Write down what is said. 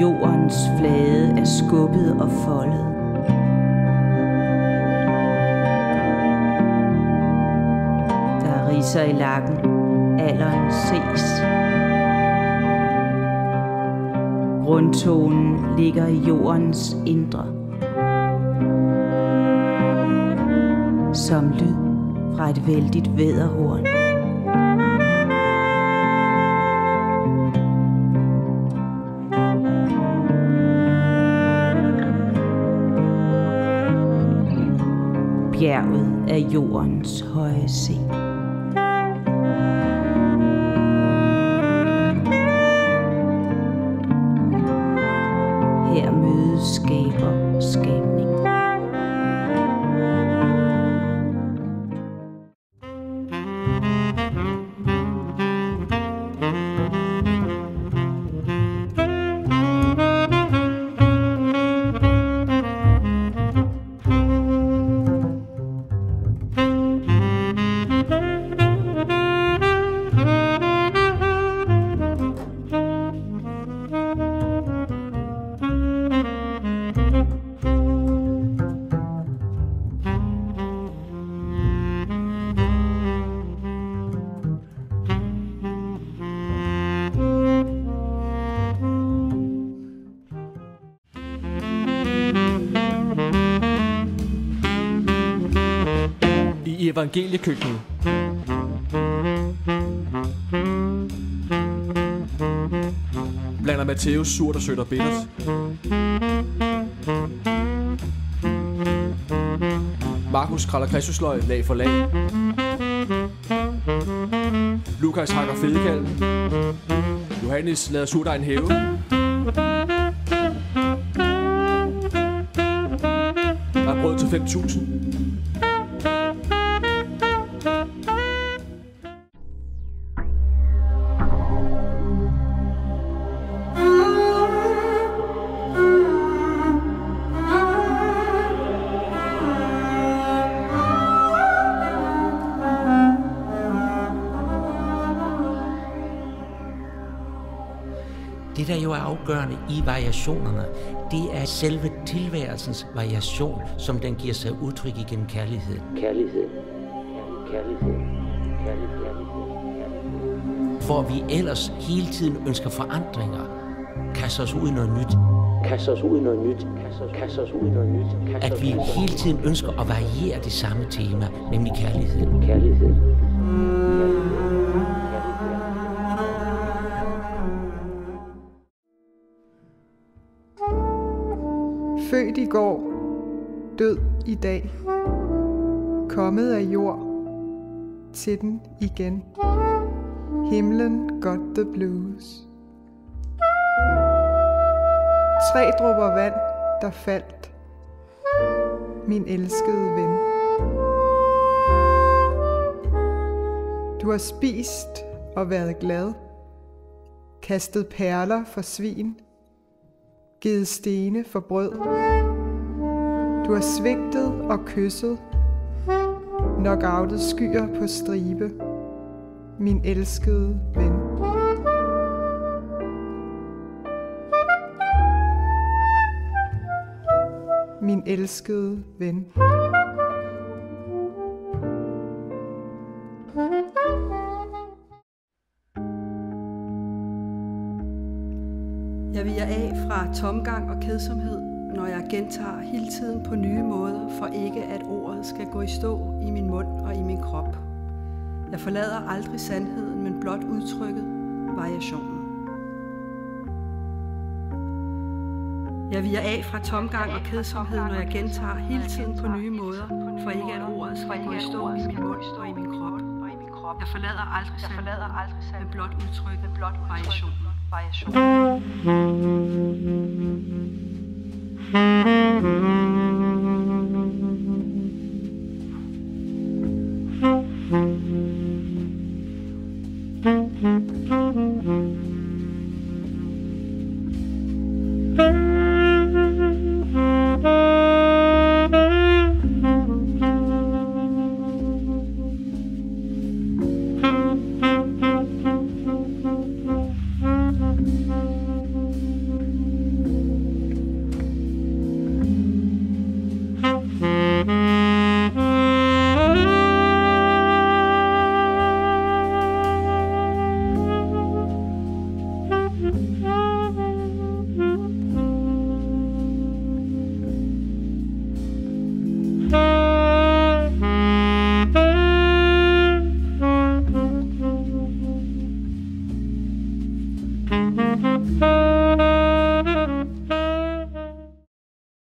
Jordens flade er skubbet og foldet. Der er riser i lakken. Alderen ses. Grundtonen ligger i jordens indre. Som lyd fra et vældigt væderhorn. Bjerget af jordens høje se. Her mødes skaber skaber. I evangeliekøkkenet. Blander Matthæus surt og sødt og bittert. Markus kralder Kristusløg lag for lag. Lukas hakker fedekalven. Johannes lader surdejen hæve. Der er brød til 5.000. Det, der jo er afgørende i variationerne, det er selve tilværelsens variation, som den giver sig udtryk igennem kærlighed. Kærlighed. Kærlighed. Kærlighed. For vi ellers hele tiden ønsker forandringer, kaster os ud i noget nyt. Kaster os ud i noget nyt. Kaster, os ud i noget nyt. At vi hele tiden ønsker at variere det samme tema, nemlig kærlighed. Kærlighed. Født i går, død i dag. Kommet af jord, til den igen. Himlen got the blues. Tre dråber vand, der faldt. Min elskede ven. Du har spist og været glad. Kastet perler for svin givet stene for brød. Du har svigtet og kysset, knockoutet skyer på stribe, min elskede ven. Min elskede ven. Jeg viger af fra tomgang og kedsomhed, når jeg gentager hele tiden på nye måder, for ikke at ordet skal gå i stå i min mund og i min krop. Jeg forlader aldrig sandheden, men blot udtrykket variationen. Jeg viger af fra tomgang og kedsomhed, når jeg gentager hele tiden på nye måder, for ikke at ordet skal gå i stå i min mund og i min krop. Jeg forlader aldrig sandheden, men blot udtrykket variationen variation.